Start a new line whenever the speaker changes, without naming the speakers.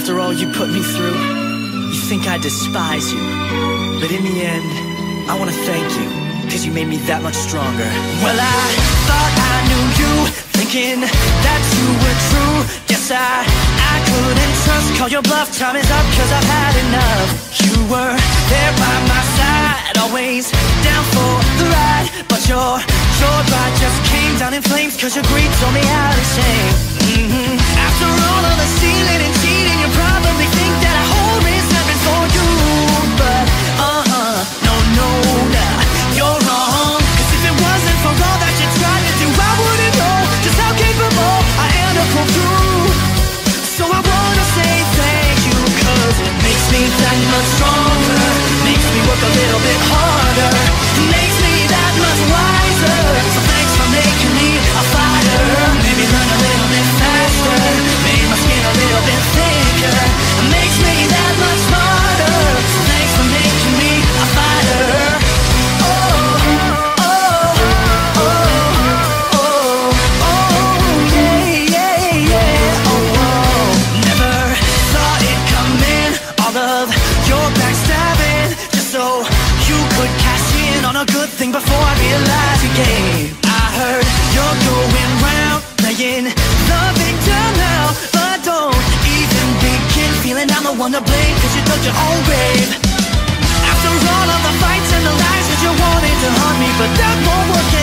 After all you put me through, you think I despise you. But in the end, I wanna thank you, cause you made me that much stronger. Well, I thought I knew you, thinking that you were true. Guess I, I couldn't trust, call your bluff, time is up, cause I've had enough. You were there by my side, always down for the ride. But your, your ride just came down in flames, cause your greed told me how to shame. Mhm. After all of the stealing makes me that much stronger. Makes me work a little bit harder. wanna blame cause you dug your own grave After all of the fights and the lies that you wanted to haunt me But that won't work